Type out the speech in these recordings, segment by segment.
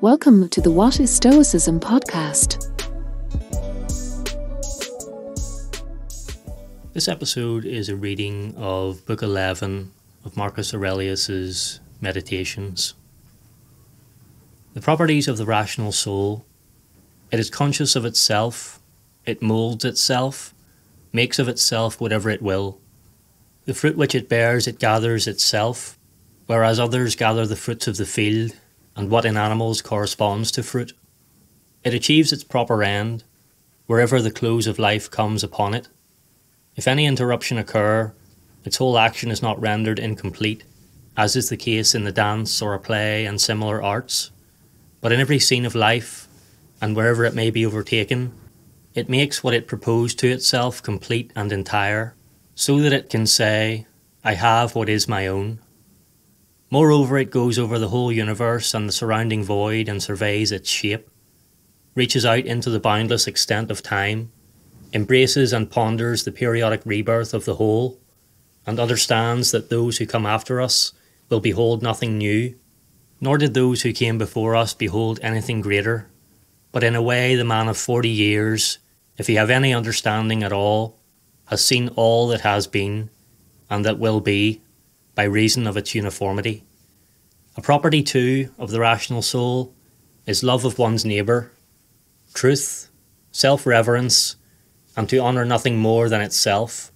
Welcome to the What is Stoicism podcast. This episode is a reading of Book 11 of Marcus Aurelius's Meditations. The properties of the rational soul it is conscious of itself, it moulds itself, makes of itself whatever it will. The fruit which it bears it gathers itself, whereas others gather the fruits of the field and what in animals corresponds to fruit. It achieves its proper end wherever the close of life comes upon it. If any interruption occur, its whole action is not rendered incomplete, as is the case in the dance or a play and similar arts. But in every scene of life, and wherever it may be overtaken, it makes what it proposed to itself complete and entire, so that it can say, I have what is my own. Moreover, it goes over the whole universe and the surrounding void and surveys its shape, reaches out into the boundless extent of time, embraces and ponders the periodic rebirth of the whole, and understands that those who come after us will behold nothing new, nor did those who came before us behold anything greater. But in a way, the man of forty years, if he have any understanding at all, has seen all that has been, and that will be, by reason of its uniformity. A property, too, of the rational soul is love of one's neighbour, truth, self reverence, and to honour nothing more than itself.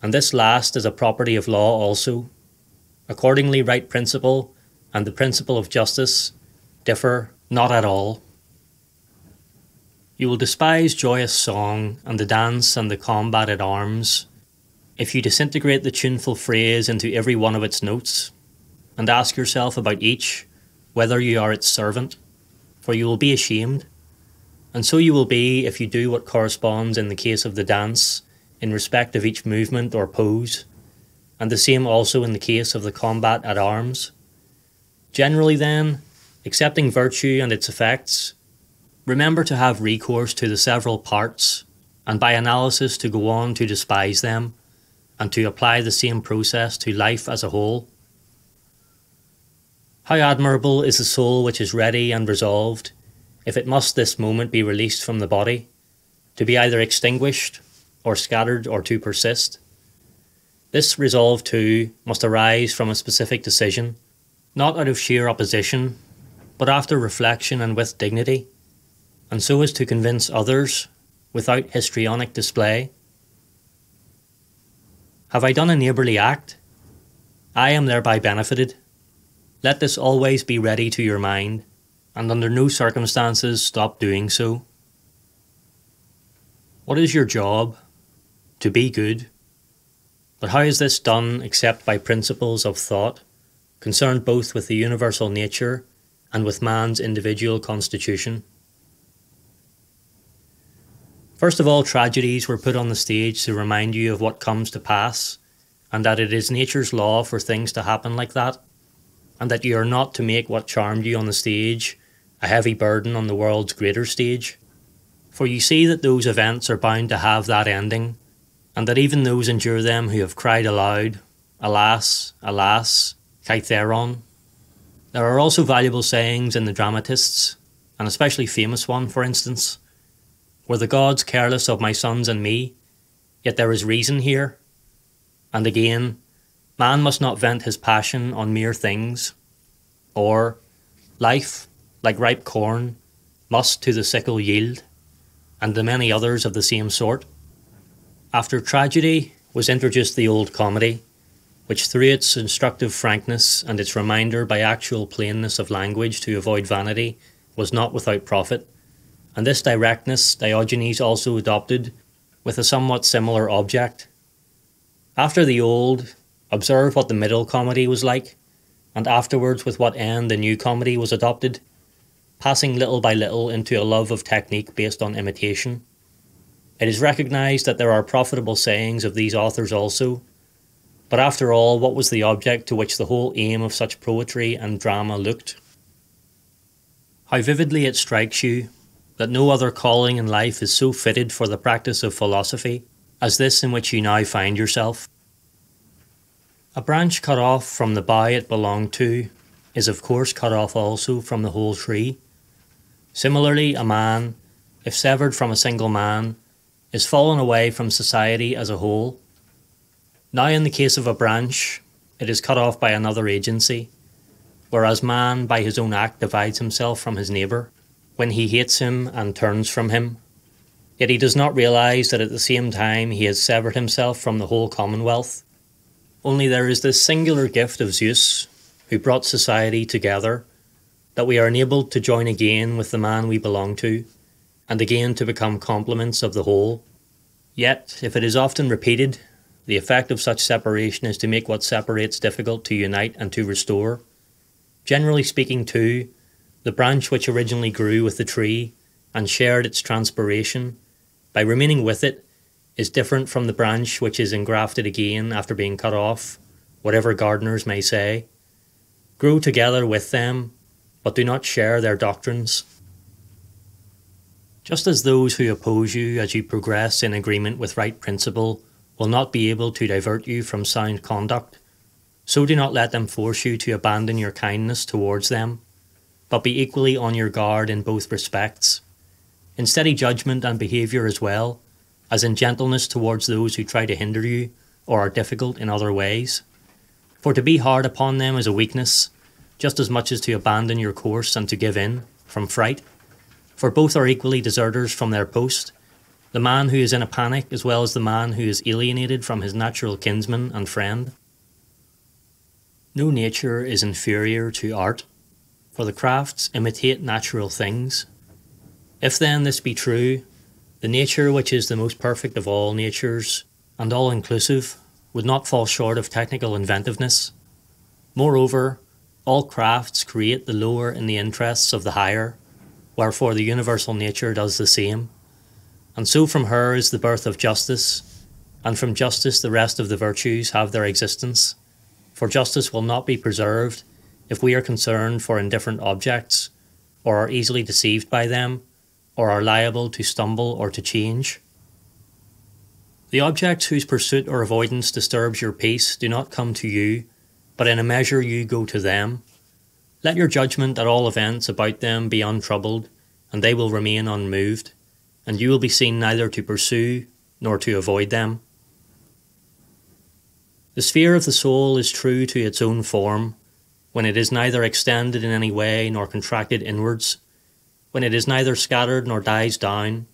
And this last is a property of law also. Accordingly, right principle and the principle of justice differ not at all. You will despise joyous song and the dance and the combat at arms if you disintegrate the tuneful phrase into every one of its notes, and ask yourself about each whether you are its servant, for you will be ashamed. And so you will be if you do what corresponds in the case of the dance in respect of each movement or pose, and the same also in the case of the combat at arms. Generally, then, accepting virtue and its effects, remember to have recourse to the several parts, and by analysis to go on to despise them and to apply the same process to life as a whole. How admirable is the soul which is ready and resolved, if it must this moment be released from the body, to be either extinguished, or scattered, or to persist. This resolve, too, must arise from a specific decision, not out of sheer opposition, but after reflection and with dignity, and so as to convince others without histrionic display. Have I done a neighbourly act? I am thereby benefited. Let this always be ready to your mind, and under no circumstances stop doing so. What is your job? To be good. But how is this done except by principles of thought, concerned both with the universal nature and with man's individual constitution? First of all, tragedies were put on the stage to remind you of what comes to pass, and that it is nature's law for things to happen like that, and that you are not to make what charmed you on the stage a heavy burden on the world's greater stage. For you see that those events are bound to have that ending, and that even those endure them who have cried aloud, Alas, alas, Cithaeron. There are also valuable sayings in the dramatists, an especially famous one, for instance were the gods careless of my sons and me? Yet there is reason here. And again, man must not vent his passion on mere things. Or, life, like ripe corn, must to the sickle yield, and the many others of the same sort. After tragedy was introduced the old comedy, which through its instructive frankness and its reminder by actual plainness of language to avoid vanity was not without profit and this directness Diogenes also adopted with a somewhat similar object. After the old, observe what the middle comedy was like, and afterwards with what end the new comedy was adopted, passing little by little into a love of technique based on imitation. It is recognised that there are profitable sayings of these authors also, but after all, what was the object to which the whole aim of such poetry and drama looked? How vividly it strikes you that no other calling in life is so fitted for the practice of philosophy as this in which you now find yourself. A branch cut off from the bough it belonged to, is of course cut off also from the whole tree. Similarly, a man, if severed from a single man, is fallen away from society as a whole. Now, in the case of a branch, it is cut off by another agency, whereas man, by his own act, divides himself from his neighbour when he hates him and turns from him. Yet he does not realise that at the same time he has severed himself from the whole commonwealth. Only there is this singular gift of Zeus, who brought society together, that we are enabled to join again with the man we belong to, and again to become complements of the whole. Yet, if it is often repeated, the effect of such separation is to make what separates difficult to unite and to restore. Generally speaking, too, the branch which originally grew with the tree and shared its transpiration, by remaining with it, is different from the branch which is engrafted again after being cut off, whatever gardeners may say. Grow together with them, but do not share their doctrines. Just as those who oppose you as you progress in agreement with right principle will not be able to divert you from sound conduct, so do not let them force you to abandon your kindness towards them, but be equally on your guard in both respects, in steady judgment and behaviour as well, as in gentleness towards those who try to hinder you or are difficult in other ways. For to be hard upon them is a weakness, just as much as to abandon your course and to give in, from fright. For both are equally deserters from their post, the man who is in a panic as well as the man who is alienated from his natural kinsman and friend. No nature is inferior to art, for the crafts imitate natural things. If then this be true, the nature which is the most perfect of all natures, and all inclusive, would not fall short of technical inventiveness. Moreover, all crafts create the lower in the interests of the higher, wherefore the universal nature does the same. And so from her is the birth of justice, and from justice the rest of the virtues have their existence. For justice will not be preserved if we are concerned for indifferent objects, or are easily deceived by them, or are liable to stumble or to change. The objects whose pursuit or avoidance disturbs your peace do not come to you, but in a measure you go to them. Let your judgment at all events about them be untroubled, and they will remain unmoved and you will be seen neither to pursue nor to avoid them. The sphere of the soul is true to its own form, when it is neither extended in any way nor contracted inwards, when it is neither scattered nor dies down,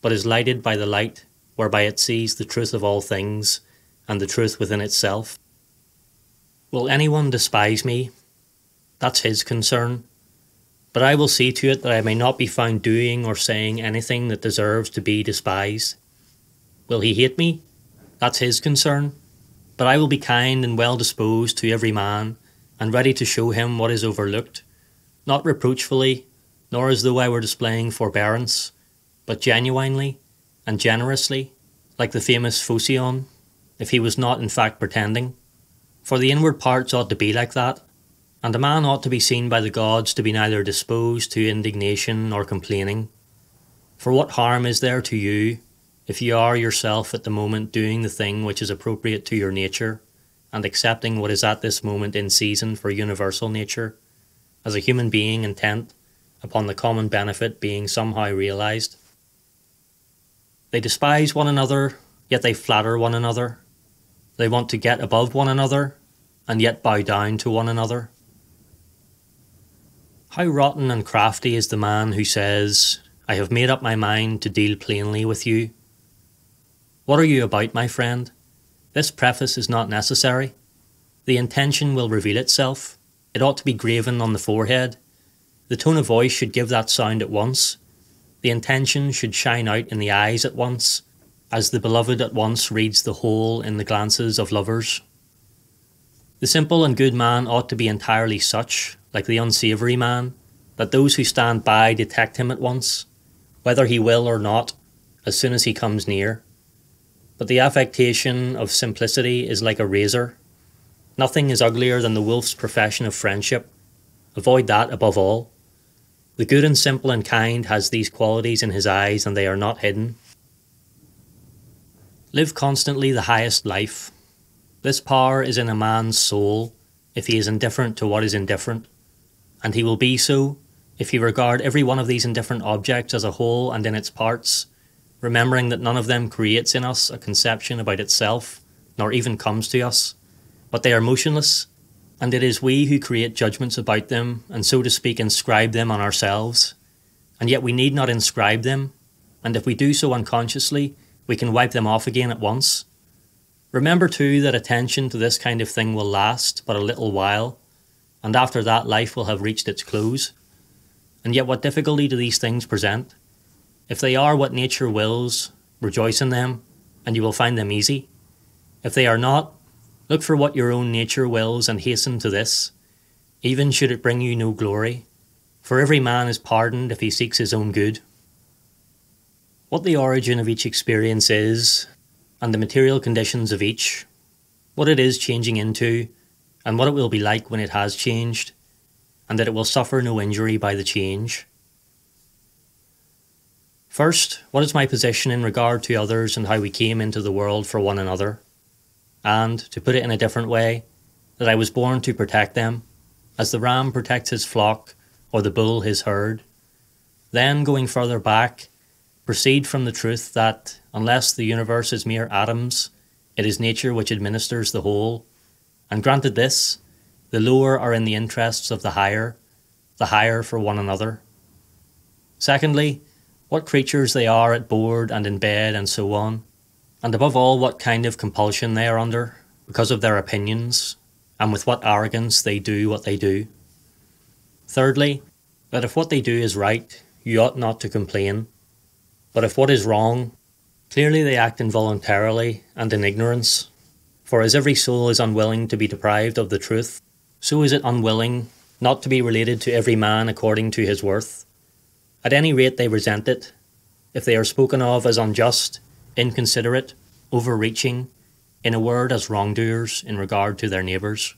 but is lighted by the light whereby it sees the truth of all things and the truth within itself. Will anyone despise me? That's his concern. But I will see to it that I may not be found doing or saying anything that deserves to be despised. Will he hate me? That's his concern. But I will be kind and well disposed to every man, and ready to show him what is overlooked, not reproachfully, nor as though I were displaying forbearance, but genuinely and generously, like the famous Phocion, if he was not in fact pretending. For the inward parts ought to be like that, and a man ought to be seen by the gods to be neither disposed to indignation nor complaining. For what harm is there to you if you are yourself at the moment doing the thing which is appropriate to your nature, and accepting what is at this moment in season for universal nature, as a human being intent upon the common benefit being somehow realized? They despise one another, yet they flatter one another. They want to get above one another, and yet bow down to one another. How rotten and crafty is the man who says, I have made up my mind to deal plainly with you. What are you about, my friend? This preface is not necessary. The intention will reveal itself. It ought to be graven on the forehead. The tone of voice should give that sound at once. The intention should shine out in the eyes at once, as the beloved at once reads the whole in the glances of lovers. The simple and good man ought to be entirely such, like the unsavoury man, that those who stand by detect him at once, whether he will or not, as soon as he comes near. But the affectation of simplicity is like a razor. Nothing is uglier than the wolf's profession of friendship. Avoid that above all. The good and simple and kind has these qualities in his eyes, and they are not hidden. Live constantly the highest life. This power is in a man's soul, if he is indifferent to what is indifferent, and he will be so if he regard every one of these indifferent objects as a whole and in its parts, remembering that none of them creates in us a conception about itself, nor even comes to us, but they are motionless, and it is we who create judgments about them, and so to speak, inscribe them on ourselves. And yet we need not inscribe them, and if we do so unconsciously, we can wipe them off again at once. Remember too that attention to this kind of thing will last but a little while, and after that life will have reached its close. And yet, what difficulty do these things present? If they are what nature wills, rejoice in them, and you will find them easy. If they are not, look for what your own nature wills and hasten to this, even should it bring you no glory. For every man is pardoned if he seeks his own good. What the origin of each experience is, and the material conditions of each, what it is changing into, and what it will be like when it has changed, and that it will suffer no injury by the change. First, what is my position in regard to others and how we came into the world for one another? And, to put it in a different way, that I was born to protect them, as the ram protects his flock or the bull his herd. Then, going further back, proceed from the truth that, unless the universe is mere atoms, it is nature which administers the whole. And granted this, the lower are in the interests of the higher, the higher for one another. Secondly, what creatures they are at board and in bed and so on, and above all, what kind of compulsion they are under because of their opinions, and with what arrogance they do what they do. Thirdly, that if what they do is right, you ought not to complain, but if what is wrong, clearly they act involuntarily and in ignorance. For as every soul is unwilling to be deprived of the truth, so is it unwilling not to be related to every man according to his worth. At any rate, they resent it, if they are spoken of as unjust, inconsiderate, overreaching, in a word, as wrongdoers in regard to their neighbours.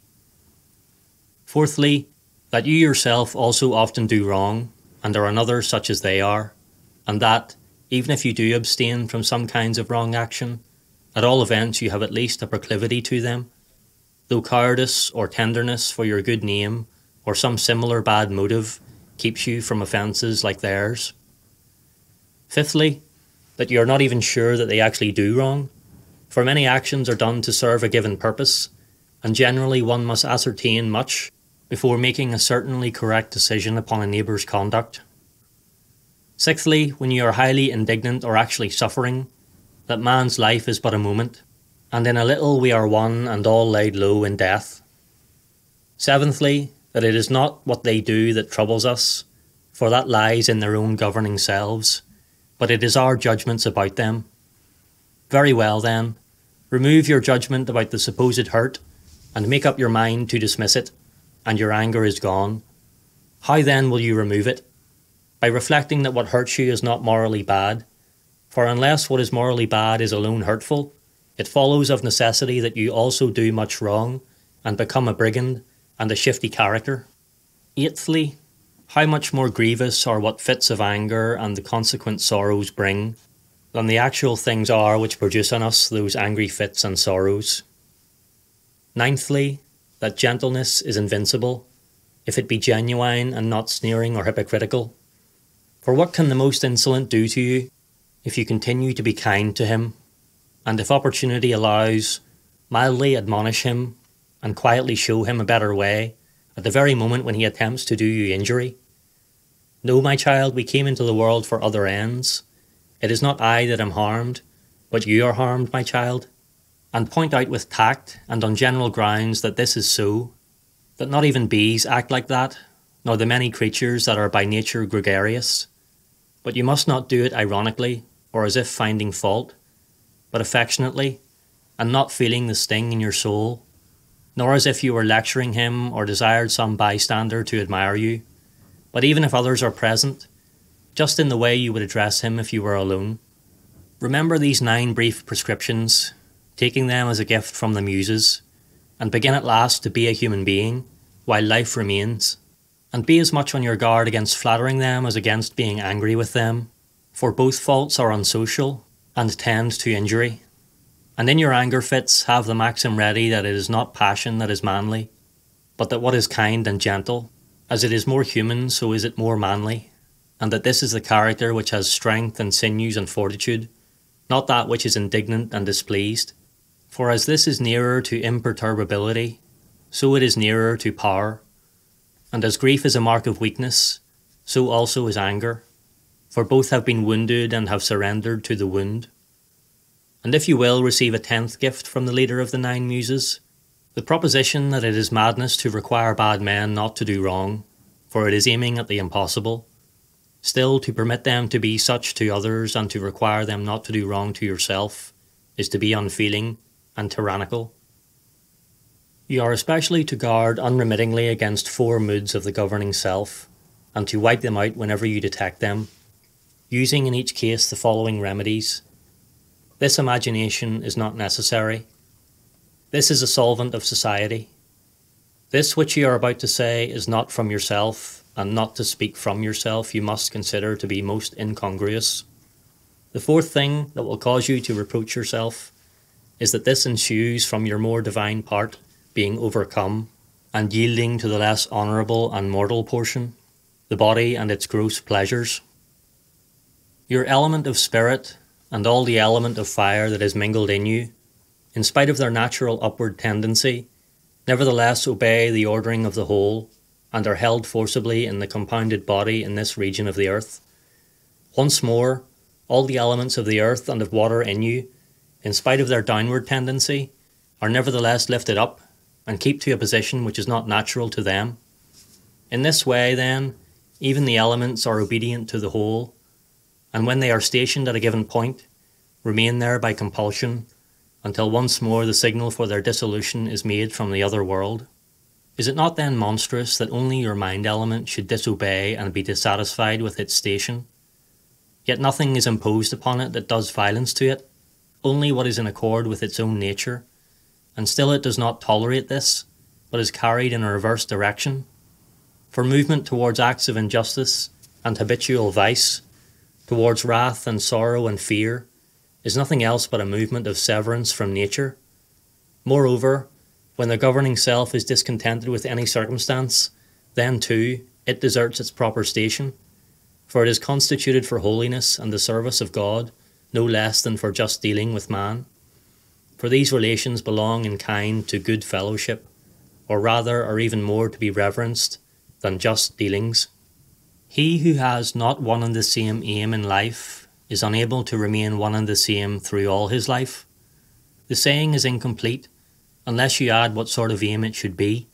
Fourthly, that you yourself also often do wrong, and are another such as they are, and that, even if you do abstain from some kinds of wrong action, at all events you have at least a proclivity to them, though cowardice or tenderness for your good name or some similar bad motive keeps you from offences like theirs. Fifthly, that you are not even sure that they actually do wrong, for many actions are done to serve a given purpose, and generally one must ascertain much before making a certainly correct decision upon a neighbour's conduct. Sixthly, when you are highly indignant or actually suffering, that man's life is but a moment, and in a little we are one and all laid low in death. Seventhly, that it is not what they do that troubles us, for that lies in their own governing selves, but it is our judgments about them. Very well, then, remove your judgment about the supposed hurt, and make up your mind to dismiss it, and your anger is gone. How then will you remove it? By reflecting that what hurts you is not morally bad, for unless what is morally bad is alone hurtful, it follows of necessity that you also do much wrong, and become a brigand and a shifty character. Eighthly, how much more grievous are what fits of anger and the consequent sorrows bring than the actual things are which produce on us those angry fits and sorrows. Ninthly, that gentleness is invincible, if it be genuine and not sneering or hypocritical. For what can the most insolent do to you if you continue to be kind to him and if opportunity allows, mildly admonish him and quietly show him a better way at the very moment when he attempts to do you injury. No, my child, we came into the world for other ends. It is not I that am harmed, but you are harmed, my child. And point out with tact and on general grounds that this is so, that not even bees act like that, nor the many creatures that are by nature gregarious. But you must not do it ironically or as if finding fault but affectionately, and not feeling the sting in your soul, nor as if you were lecturing him or desired some bystander to admire you, but even if others are present, just in the way you would address him if you were alone. Remember these nine brief prescriptions, taking them as a gift from the Muses, and begin at last to be a human being while life remains, and be as much on your guard against flattering them as against being angry with them, for both faults are unsocial and tend to injury. And in your anger fits, have the maxim ready that it is not passion that is manly, but that what is kind and gentle, as it is more human, so is it more manly, and that this is the character which has strength and sinews and fortitude, not that which is indignant and displeased. For as this is nearer to imperturbability, so it is nearer to power. And as grief is a mark of weakness, so also is anger, for both have been wounded and have surrendered to the wound. And if you will receive a tenth gift from the leader of the nine muses, the proposition that it is madness to require bad men not to do wrong, for it is aiming at the impossible, still to permit them to be such to others and to require them not to do wrong to yourself, is to be unfeeling and tyrannical. You are especially to guard unremittingly against four moods of the governing self, and to wipe them out whenever you detect them, using in each case the following remedies. This imagination is not necessary this is a solvent of society. This which you are about to say is not from yourself, and not to speak from yourself you must consider to be most incongruous. The fourth thing that will cause you to reproach yourself is that this ensues from your more divine part being overcome and yielding to the less honourable and mortal portion, the body and its gross pleasures. Your element of spirit and all the element of fire that is mingled in you in spite of their natural upward tendency, nevertheless obey the ordering of the whole, and are held forcibly in the compounded body in this region of the earth. Once more, all the elements of the earth and of water in you, in spite of their downward tendency, are nevertheless lifted up and keep to a position which is not natural to them. In this way, then, even the elements are obedient to the whole, and when they are stationed at a given point, remain there by compulsion until once more the signal for their dissolution is made from the other world? Is it not then monstrous that only your mind element should disobey and be dissatisfied with its station? Yet nothing is imposed upon it that does violence to it, only what is in accord with its own nature, and still it does not tolerate this, but is carried in a reverse direction. For movement towards acts of injustice and habitual vice, towards wrath and sorrow and fear, is nothing else but a movement of severance from nature. Moreover, when the governing self is discontented with any circumstance, then too it deserts its proper station, for it is constituted for holiness and the service of God no less than for just dealing with man. For these relations belong in kind to good fellowship, or rather are even more to be reverenced than just dealings. He who has not one and the same aim in life is unable to remain one and the same through all his life. The saying is incomplete unless you add what sort of aim it should be.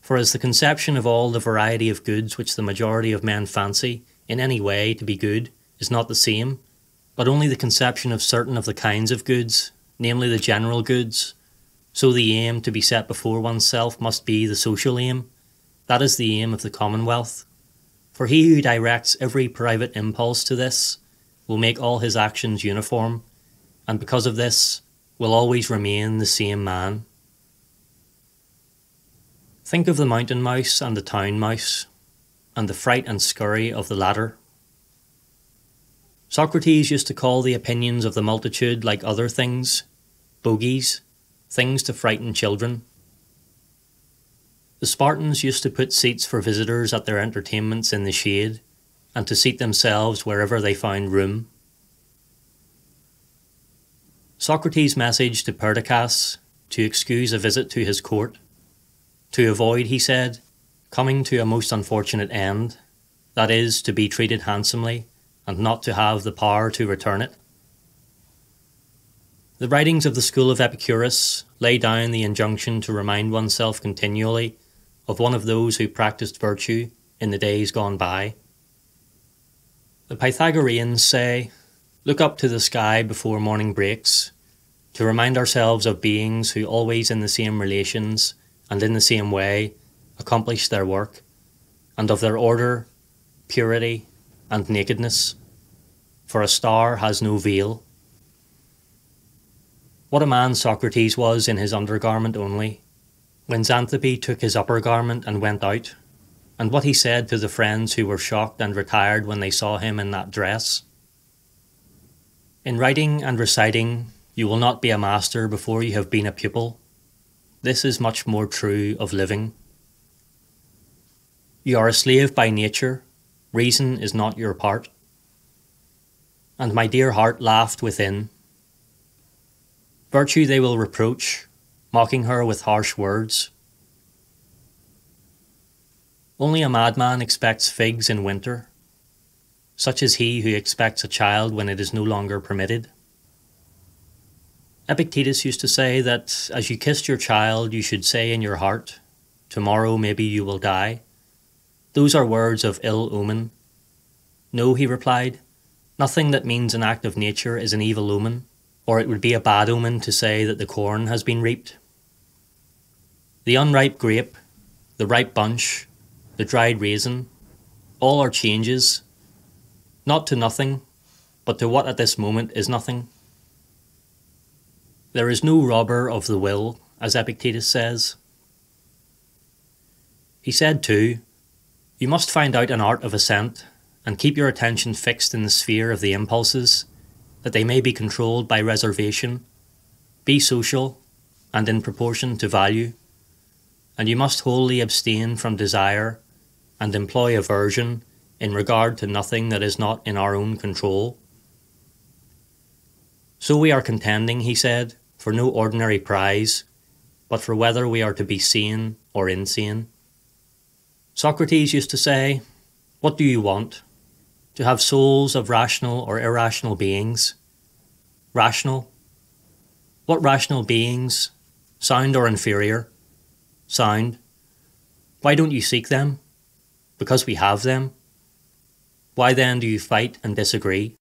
For as the conception of all the variety of goods which the majority of men fancy in any way to be good is not the same, but only the conception of certain of the kinds of goods, namely the general goods, so the aim to be set before oneself must be the social aim. That is the aim of the commonwealth. For he who directs every private impulse to this will make all his actions uniform, and because of this, will always remain the same man. Think of the mountain mouse and the town mouse, and the fright and scurry of the latter. Socrates used to call the opinions of the multitude like other things, bogies, things to frighten children. The Spartans used to put seats for visitors at their entertainments in the shade, and to seat themselves wherever they found room. Socrates' message to Perdiccas to excuse a visit to his court, to avoid, he said, coming to a most unfortunate end, that is, to be treated handsomely and not to have the power to return it. The writings of the school of Epicurus lay down the injunction to remind oneself continually of one of those who practiced virtue in the days gone by. The Pythagoreans say, Look up to the sky before morning breaks, to remind ourselves of beings who always in the same relations and in the same way accomplish their work, and of their order, purity, and nakedness. For a star has no veil. What a man Socrates was in his undergarment only, when Xanthippe took his upper garment and went out and what he said to the friends who were shocked and retired when they saw him in that dress. In writing and reciting, you will not be a master before you have been a pupil. This is much more true of living. You are a slave by nature, reason is not your part. And my dear heart laughed within. Virtue they will reproach, mocking her with harsh words. Only a madman expects figs in winter. Such is he who expects a child when it is no longer permitted. Epictetus used to say that as you kissed your child, you should say in your heart, Tomorrow maybe you will die. Those are words of ill omen. No, he replied, nothing that means an act of nature is an evil omen, or it would be a bad omen to say that the corn has been reaped. The unripe grape, the ripe bunch, the dried raisin, all are changes, not to nothing, but to what at this moment is nothing. There is no robber of the will, as Epictetus says. He said too, You must find out an art of assent, and keep your attention fixed in the sphere of the impulses, that they may be controlled by reservation, be social, and in proportion to value. And you must wholly abstain from desire, and employ aversion in regard to nothing that is not in our own control. So we are contending, he said, for no ordinary prize, but for whether we are to be sane or insane. Socrates used to say, What do you want? To have souls of rational or irrational beings? Rational? What rational beings? Sound or inferior? Sound. Why don't you seek them? Because we have them? Why then do you fight and disagree?